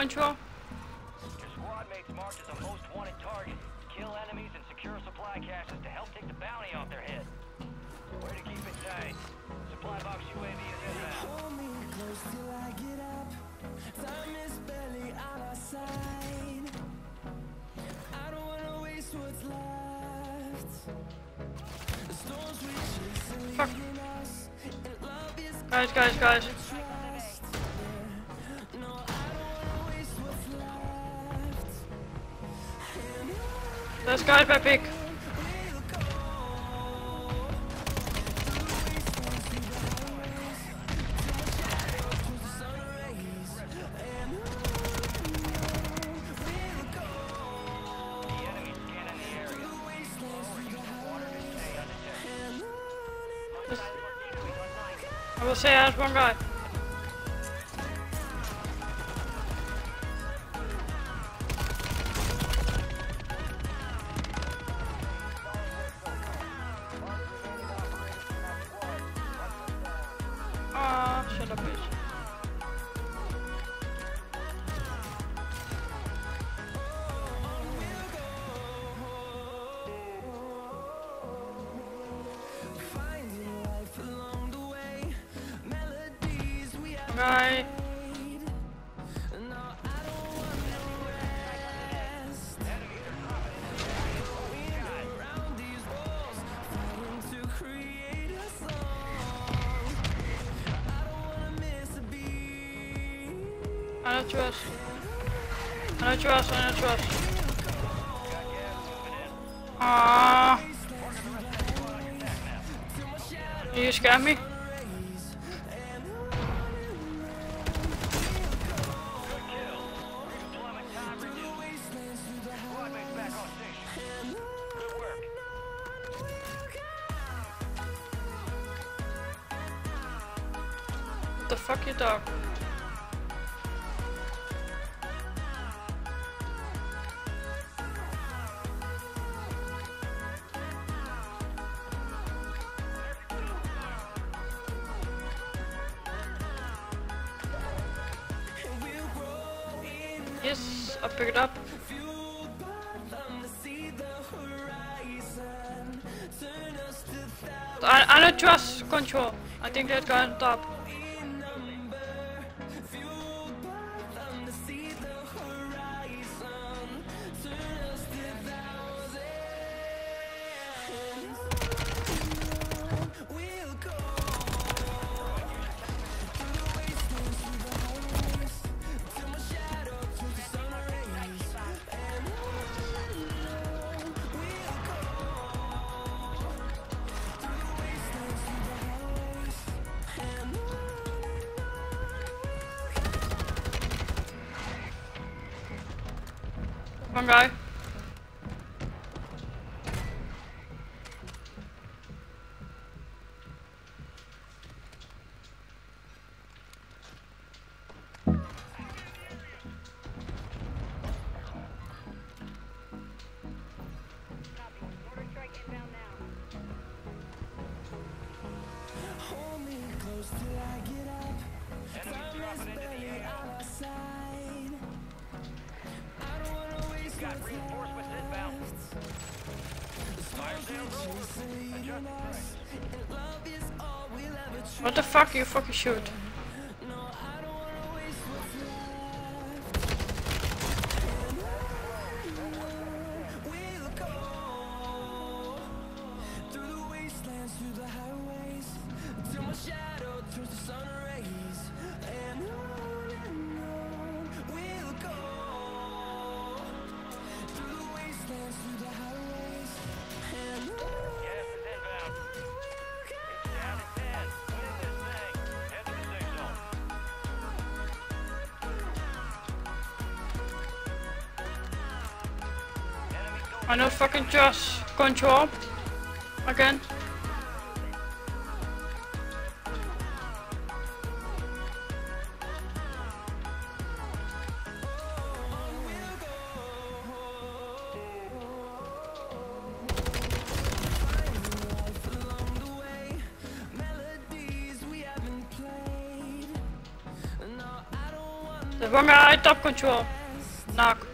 control. Your squad mates marked as a most wanted target. Kill enemies and secure supply caches to help take the bounty off their head. Way to keep it tight. Supply box UAV is inbound. Hold me close till I get up. Time is barely on our side. I don't wanna waste what's left. The storms we chase are leading us, and love is Guys, guys, guys. To stay undetected. I will say there's one guy. I don't trust. I don't trust, I don't trust. Ah. You scare me? the fuck you Squad horizon. Turn us to thousands. I, I don't trust control. I think that guy on top. One guy. What the fuck you fucking shoot? I know fucking just control again. The one I top control. Knock.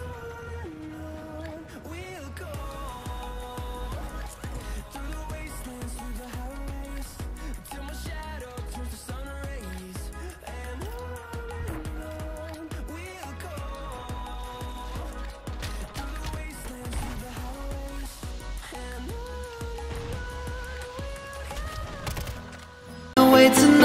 away tonight?